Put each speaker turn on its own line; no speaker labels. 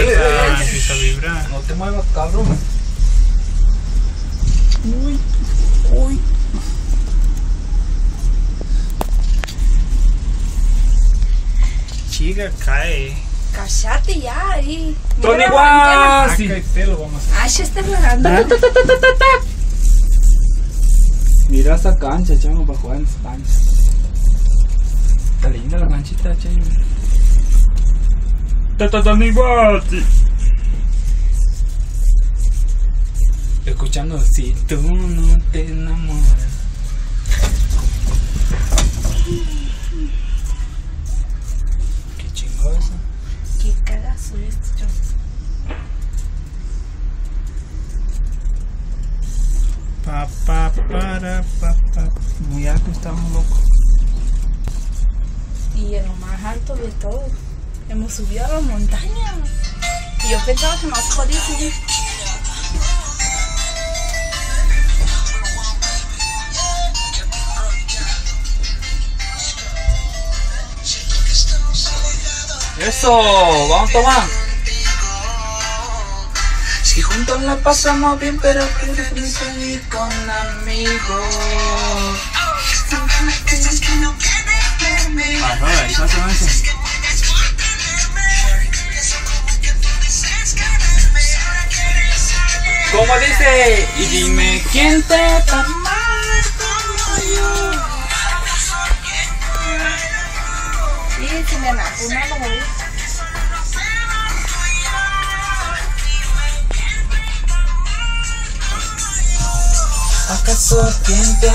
empieza a vibrar.
No te muevas, cabrón.
Uy, uy. Chica, cae.
Cállate ya ahí.
Tony Guas.
Acá y te lo vamos a hacer.
Ay, ya está grabando.
Ah.
Mira esta cancha, chamo, para jugar en esta cancha. Está linda la canchita, chamo.
Tata Tony Guati.
Escuchando si tú no te enamoras. Qué chingo eso.
Qué cagazo esto.
Pa, pa, para, pa, pa. Muy alto estamos locos.
Y en lo más alto de todo. Hemos subido a la montaña. Y yo pensaba que más podía subir.
Eso, vamos a tomar. Si juntos la pasamos bien, pero prefiero seguir con amigos.
Ah, no, ahí
¿Cómo dice? Y dime quién te va amar como yo.
Y si me vacuna lo voy.
¿Acaso quién te